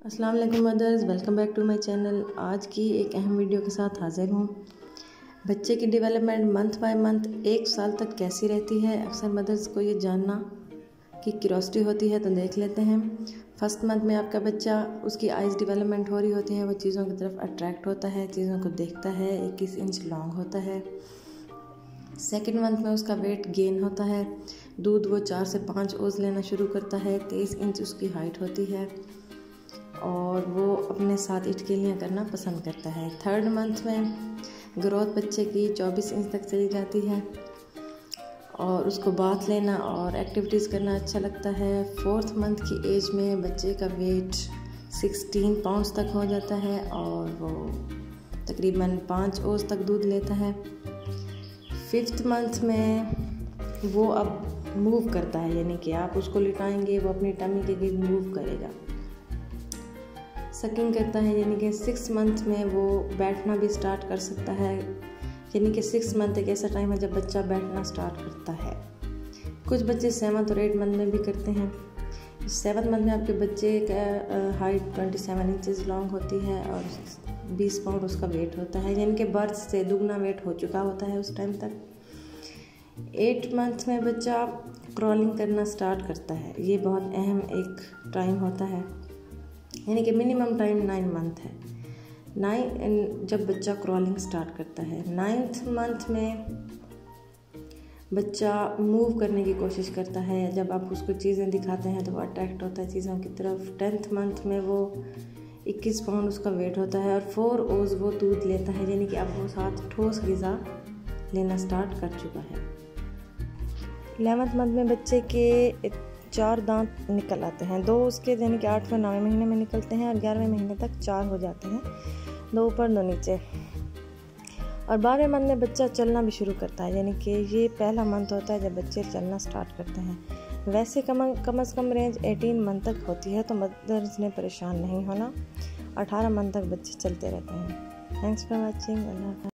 अस्सलाम वालेकुम mothers, welcome back to my channel. आज की एक अहम वीडियो के साथ हाजिर हूँ। बच्चे की डेवलपमेंट मंथ बाय मंथ, एक साल तक कैसी रहती है? अक्सर मदर्स को ये जानना की क्यूरोसिटी होती है तो देख लेते हैं। फ़र्स्ट मंथ में आपका बच्चा, उसकी आइज़ डेवलपमेंट हो रही होती है, वो चीज़ों की तरफ़ अट्रैक्ट होता है, चीज़ों को देखता है, इक्कीस इंच लॉन्ग होता है। सेकेंड मंथ में उसका वेट गेन होता है। दूध वो चार से पाँच ओज लेना शुरू करता है, तेईस इंच उसकी हाइट होती है। और वो अपने साथ इटकेलियाँ करना पसंद करता है। थर्ड मंथ में ग्रोथ बच्चे की 24 इंच तक चली जाती है और उसको बाथ लेना और एक्टिविटीज़ करना अच्छा लगता है। फोर्थ मंथ की एज में बच्चे का वेट 16 पाउंड्स तक हो जाता है और वो तकरीबन पाँच ओज तक दूध लेता है। फिफ्थ मंथ में वो अब मूव करता है, यानी कि आप उसको लिटाएँगे, वो अपनी टमी के गिर्द मूव करेगा। सकिंग करता है, यानी कि सिक्स मंथ में वो बैठना भी स्टार्ट कर सकता है। यानी कि सिक्स मंथ एक ऐसा टाइम है जब बच्चा बैठना स्टार्ट करता है। कुछ बच्चे सेवन्थ और एट मंथ में भी करते हैं। सेवन्थ मंथ में आपके बच्चे का height twenty seven inches long होती है और बीस पाउंड उसका वेट होता है। यानी कि बर्थ से दुगना वेट हो चुका होता है उस टाइम तक। एट मंथ में बच्चा क्रॉलिंग करना स्टार्ट करता है। ये बहुत अहम एक टाइम होता है। यानी कि मिनिमम टाइम नाइन मंथ है। नाइन जब बच्चा क्रॉलिंग स्टार्ट करता है नाइन्थ मंथ में बच्चा मूव करने की कोशिश करता है। जब आप उसको चीज़ें दिखाते हैं तो वो अट्रैक्ट होता है चीज़ों की तरफ़। टेंथ मंथ में वो 21 पाउंड उसका वेट होता है और फोर ओज वो दूध लेता है, यानी कि अब वो साथ ठोस गज़ा लेना स्टार्ट कर चुका है। एलेवंथ मंथ में बच्चे के चार दांत निकल आते हैं। दो उसके, यानी कि आठवें नौवें महीने में निकलते हैं और ग्यारहवें महीने तक चार हो जाते हैं। दो ऊपर, दो नीचे। और बारहवें मंथ में बच्चा चलना भी शुरू करता है, यानी कि ये पहला मंथ होता है जब बच्चे चलना स्टार्ट करते हैं। वैसे कम कम अज़ कम रेंज 18 मंथ तक होती है तो मदर्स ने परेशान नहीं होना। 18 मंथ तक बच्चे चलते रहते हैं। Thanks for watching